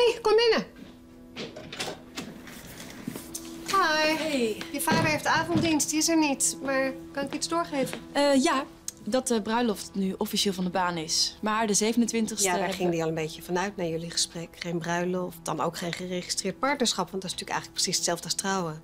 hey, kom binnen. Hi. Hey. Je vader heeft avonddienst, die is er niet. Maar kan ik iets doorgeven? Eh, ja, dat de bruiloft nu officieel van de baan is. Maar de 27e... Ja, daar ging die al een beetje vanuit naar jullie gesprek. Geen bruiloft, dan ook geen geregistreerd partnerschap. Want dat is natuurlijk eigenlijk precies hetzelfde als trouwen.